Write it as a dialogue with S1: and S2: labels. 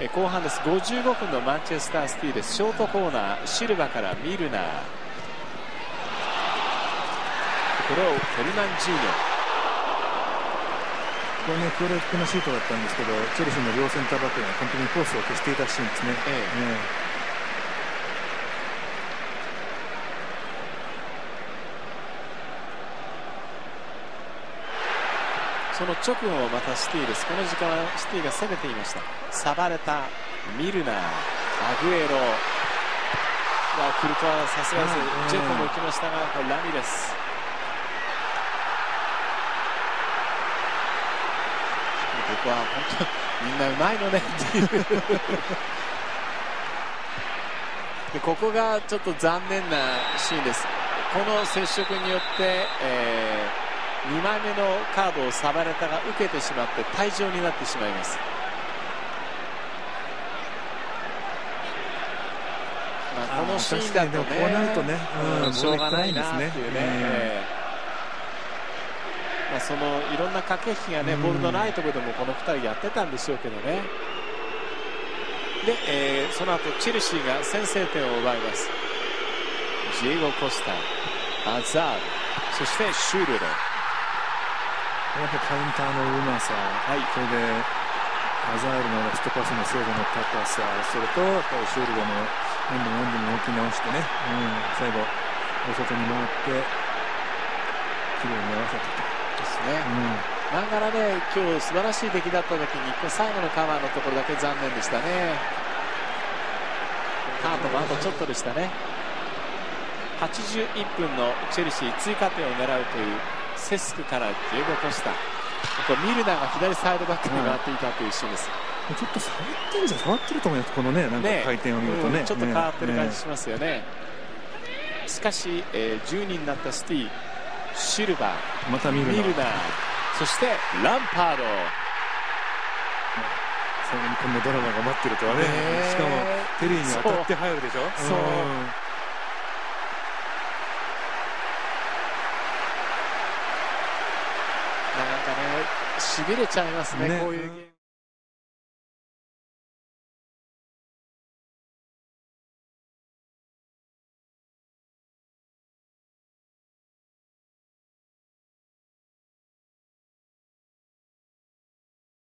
S1: え後半です。55分のマンチェスターシティです。ショートコーナーシルバからミルナー。これをフェルナンジーニョ
S2: これね強力なシュートだったんですけどチェルシーの両センターバックが本当にコースを消していたシーンですね。
S1: ええ。
S2: ね
S1: その直後またシティですこの時間はシティが攻めていました。サバレタミルナーアグエロ。はクルトワさすがです
S2: うん。
S1: ジェコも行きましたがラミレス。ここは本当みんなうまいのねっていう。でここがちょっと残念なシーンです。この接触によって、え2枚目のカードをサバレタが受けてしまって退場になってしまいます。まあ、このシーンだとね
S2: こうなるとねうん
S1: うんしょうがないなっていうね、ええ。まあ、そのいろんな駆け引きがね、
S2: うん。
S1: ボールのないところでもこの2人やってたんでしょうけどね。で、えーその後チェルシーが先制点を奪います。ジエゴ・コスタアザールそしてシュールド
S2: やっぱカウンターのうまさ、
S1: はい。
S2: それでアザールのラストパスの精度の高さそれとやっぱりシュールドの何度も何度も動き直してね、うん、最後お外に回って綺麗に合わせた。
S1: ですね。
S2: と、
S1: ながらね今日素晴らしい出来だった時に最後のカバーのところだけ残念でしたね。カートもあとちょっとでしたね。81分のチェルシー追加点を狙うというセスクからジエゴ・コスタ。これミルナーが左サイドバックに回っていたというシーンです、
S2: うん、ちょっと触ってんじゃ触ってると思いますこのねなんか
S1: ね。
S2: 回転を見るとね。
S1: うん。ちょっと変わってる感じ
S2: ね
S1: しますよね。しかし、えー10人になったシティシルバー。
S2: またミルナー
S1: ミルナー。そしてランパード。
S2: 最後にこんなドラマが待ってるとはね。しかもテリーに当たって入るでしょ。
S1: そうんなんかねしびれちゃいますね
S2: ね。
S1: こういうゲーム